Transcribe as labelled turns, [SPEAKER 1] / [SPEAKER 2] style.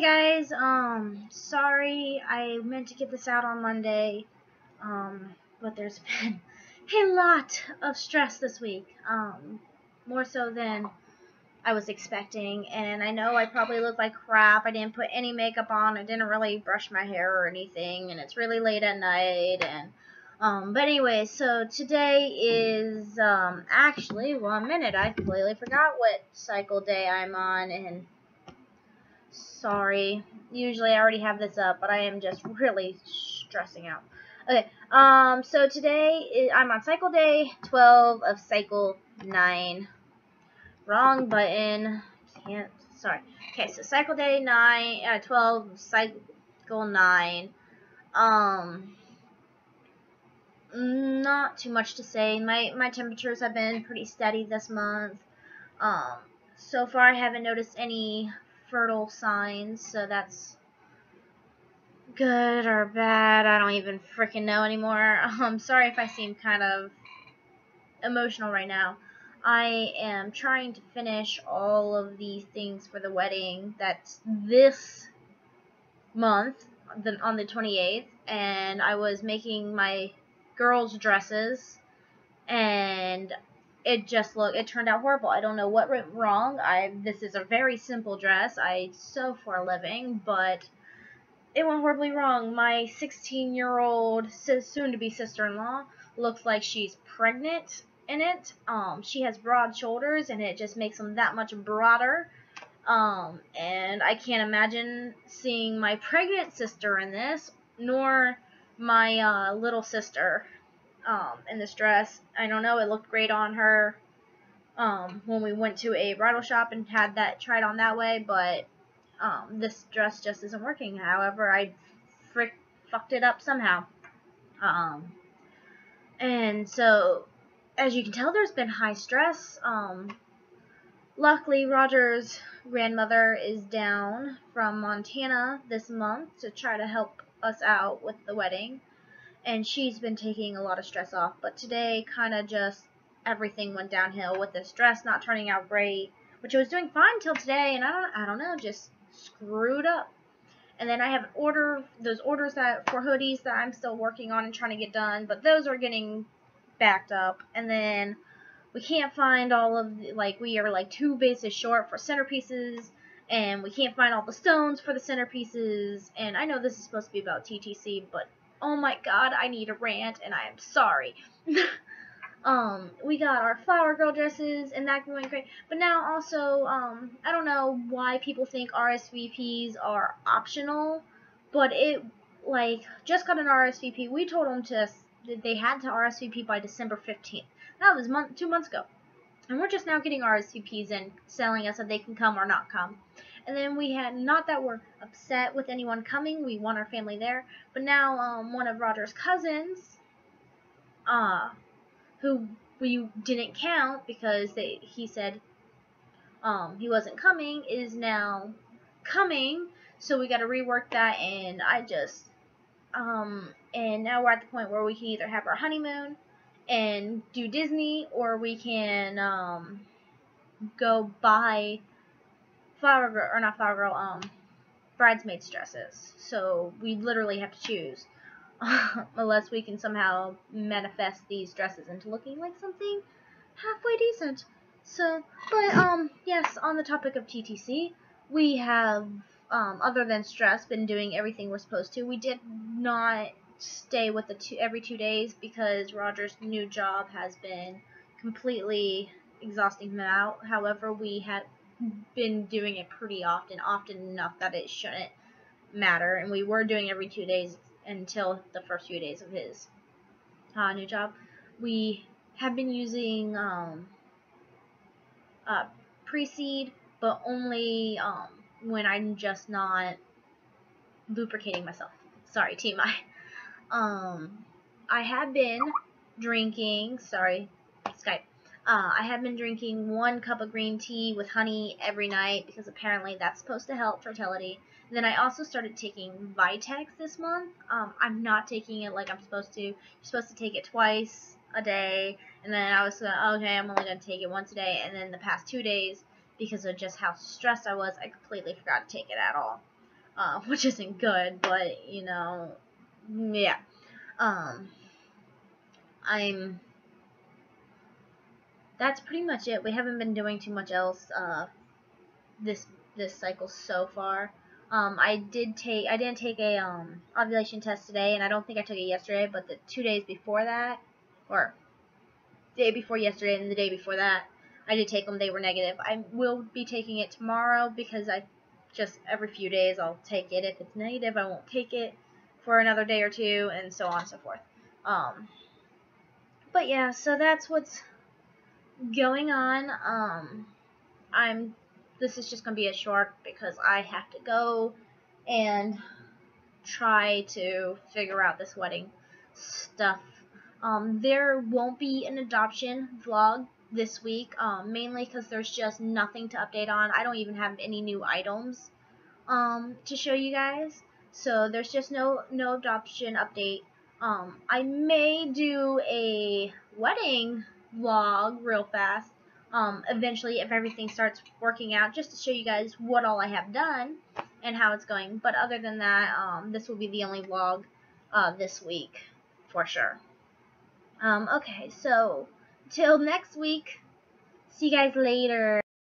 [SPEAKER 1] Guys, um, sorry, I meant to get this out on Monday. Um, but there's been a lot of stress this week. Um, more so than I was expecting. And I know I probably look like crap. I didn't put any makeup on. I didn't really brush my hair or anything. And it's really late at night. And um, but anyway, so today is um, actually one minute. I completely forgot what cycle day I'm on, and sorry. Usually I already have this up, but I am just really stressing out. Okay, um, so today I'm on cycle day 12 of cycle 9. Wrong button. Can't. Sorry. Okay, so cycle day 9, uh, 12, cycle 9. Um, not too much to say. My my temperatures have been pretty steady this month. Um, so far I haven't noticed any fertile signs, so that's good or bad. I don't even freaking know anymore. I'm sorry if I seem kind of emotional right now. I am trying to finish all of these things for the wedding that's this month on the 28th and I was making my girls dresses and it just looked it turned out horrible. I don't know what went wrong. I this is a very simple dress. I sew for a living but it went horribly wrong. My 16 year old soon to be sister-in-law looks like she's pregnant in it. Um she has broad shoulders and it just makes them that much broader. Um and i can't imagine seeing my pregnant sister in this nor my uh, little sister um, in this dress. I don't know, it looked great on her um, when we went to a bridal shop and had that tried on that way, but um, this dress just isn't working. However, I frick fucked it up somehow. Um, and so, as you can tell, there's been high stress. Um, luckily, Roger's grandmother is down from Montana this month to try to help us out with the wedding. And she's been taking a lot of stress off. But today, kind of just everything went downhill with this dress not turning out great, which I was doing fine till today. And I don't, I don't know, just screwed up. And then I have an order, those orders that for hoodies that I'm still working on and trying to get done, but those are getting backed up. And then we can't find all of the, like we are like two bases short for centerpieces and we can't find all the stones for the centerpieces. And I know this is supposed to be about TTC, but oh my god, I need a rant, and I am sorry. um, we got our flower girl dresses, and that went great. But now also, um, I don't know why people think RSVPs are optional, but it like just got an RSVP. We told them to they had to RSVP by December 15th. That was month two months ago. And we're just now getting our RSVPs and telling us that they can come or not come. And then we had, not that we're upset with anyone coming, we want our family there, but now um, one of Roger's cousins, uh, who we didn't count because they, he said um, he wasn't coming, is now coming. So we got to rework that, and I just, um, and now we're at the point where we can either have our honeymoon and do Disney, or we can um, go buy flower girl or not flower girl, um, bridesmaids dresses. So we literally have to choose, unless we can somehow manifest these dresses into looking like something halfway decent. So, but um, yes, on the topic of TTC, we have um, other than stress, been doing everything we're supposed to. We did not stay with the two every two days because Roger's new job has been completely exhausting him out. However, we had been doing it pretty often, often enough that it shouldn't matter. And we were doing every two days until the first few days of his uh, new job. We have been using um, uh, pre-seed, but only um, when I'm just not lubricating myself. Sorry, TMI. Um, I have been drinking, sorry, Skype. Uh, I have been drinking one cup of green tea with honey every night because apparently that's supposed to help fertility. then I also started taking Vitex this month. Um, I'm not taking it like I'm supposed to. You're supposed to take it twice a day. And then I was gonna, okay, I'm only going to take it once a day. And then the past two days, because of just how stressed I was, I completely forgot to take it at all. uh, which isn't good, but you know, yeah. Um, I'm. That's pretty much it. We haven't been doing too much else uh, this this cycle so far. Um, I did take I didn't take a um, ovulation test today, and I don't think I took it yesterday, but the two days before that, or day before yesterday and the day before that, I did take them. They were negative. I will be taking it tomorrow because I just every few days I'll take it. If it's negative, I won't take it for another day or two, and so on and so forth. Um, but yeah, so that's what's going on. Um, I'm. This is just gonna be a short because I have to go and try to figure out this wedding stuff. Um, there won't be an adoption vlog this week, um, mainly because there's just nothing to update on. I don't even have any new items um, to show you guys, so there's just no no adoption update. Um, I may do a wedding vlog real fast, um, eventually if everything starts working out, just to show you guys what all I have done and how it's going. But other than that, um, this will be the only vlog uh, this week for sure. Um, okay, so till next week. See you guys later.